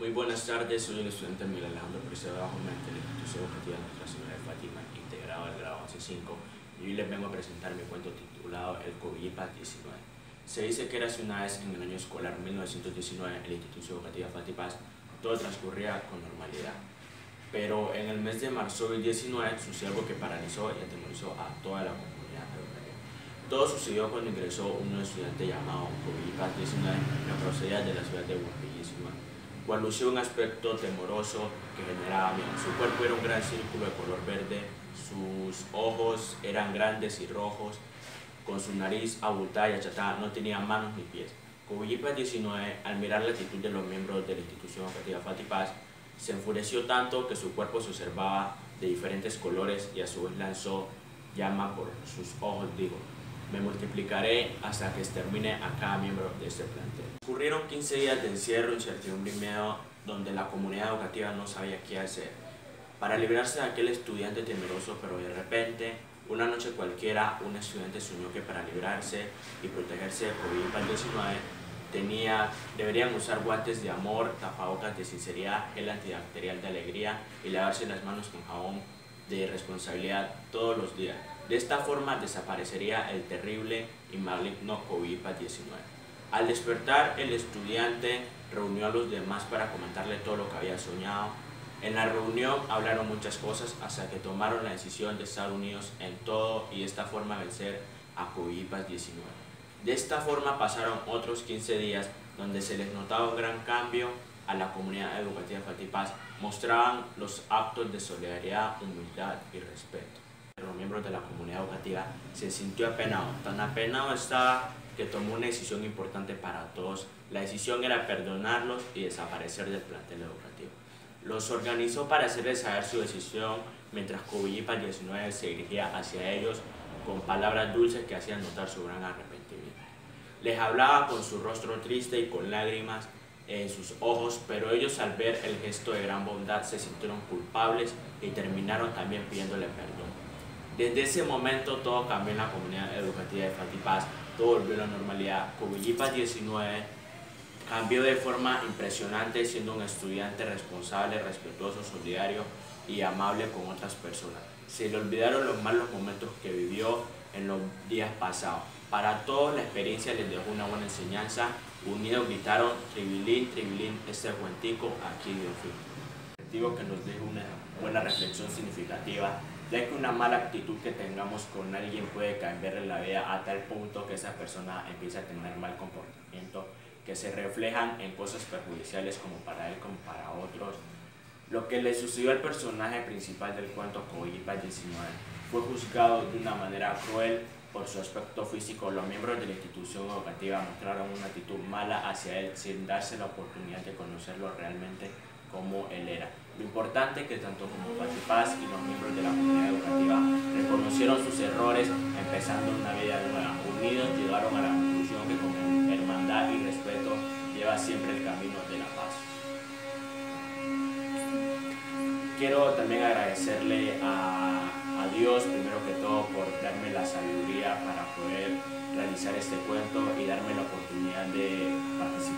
Muy buenas tardes, soy el estudiante Miguel Alejandro Pérez Bajo de la Institución Educativa Nuestra Señora de Fátima, integrado al grado 11.5, y hoy les vengo a presentar mi cuento titulado El Covillipa 19. Se dice que hace una vez en el año escolar 1919 en la Institución Educativa Fátima, todo transcurría con normalidad. Pero en el mes de marzo del 19 sucedió algo que paralizó y atemorizó a toda la comunidad educativa. Todo sucedió cuando ingresó un estudiante llamado Covillipa 19 que procedía de la ciudad de Huampillísima cual lució un aspecto temoroso que generaba miedo. Su cuerpo era un gran círculo de color verde, sus ojos eran grandes y rojos, con su nariz abultada y achatada, no tenía manos ni pies. Covillipa 19, al mirar la actitud de los miembros de la institución educativa Fatipaz, se enfureció tanto que su cuerpo se observaba de diferentes colores y a su vez lanzó llama por sus ojos, digo, me multiplicaré hasta que extermine a cada miembro de este plantel. Ocurrieron 15 días de encierro, incertidumbre y miedo donde la comunidad educativa no sabía qué hacer. Para librarse de aquel estudiante temeroso, pero de repente, una noche cualquiera, un estudiante soñó que para librarse y protegerse de COVID-19 tenía, deberían usar guantes de amor, tapabocas de sinceridad, gel antibacterial de alegría y lavarse las manos con jabón de responsabilidad todos los días. De esta forma desaparecería el terrible y maligno COVID-19. Al despertar, el estudiante reunió a los demás para comentarle todo lo que había soñado. En la reunión hablaron muchas cosas hasta que tomaron la decisión de estar unidos en todo y de esta forma vencer a COVID-19. De esta forma pasaron otros 15 días donde se les notaba un gran cambio a la comunidad educativa Fatipaz, mostraban los actos de solidaridad, humildad y respeto los miembros de la comunidad educativa, se sintió apenado. Tan apenado estaba que tomó una decisión importante para todos. La decisión era perdonarlos y desaparecer del plantel educativo. Los organizó para hacerles saber su decisión mientras Covillipa 19 se dirigía hacia ellos con palabras dulces que hacían notar su gran arrepentimiento. Les hablaba con su rostro triste y con lágrimas en sus ojos, pero ellos al ver el gesto de gran bondad se sintieron culpables y terminaron también pidiéndole perdón. Desde ese momento todo cambió en la comunidad educativa de Fatipaz, todo volvió a la normalidad. Covillipa 19 cambió de forma impresionante siendo un estudiante responsable, respetuoso, solidario y amable con otras personas. Se le olvidaron los malos momentos que vivió en los días pasados. Para todos la experiencia les dejó una buena enseñanza. Unidos gritaron, tribilín, tribilín, este cuentico aquí dio fin. Objetivo que nos deje una buena reflexión significativa ya que una mala actitud que tengamos con alguien puede cambiarle la vida a tal punto que esa persona empieza a tener mal comportamiento que se reflejan en cosas perjudiciales como para él como para otros. Lo que le sucedió al personaje principal del cuento Coyipa 19 fue juzgado de una manera cruel por su aspecto físico. Los miembros de la institución educativa mostraron una actitud mala hacia él sin darse la oportunidad de conocerlo realmente como él era. Lo importante es que tanto como Paz y los miembros de la comunidad educativa reconocieron sus errores, empezando una vida nueva. Unidos llegaron a la conclusión que con hermandad y respeto lleva siempre el camino de la paz. Quiero también agradecerle a, este cuento y darme la oportunidad de participar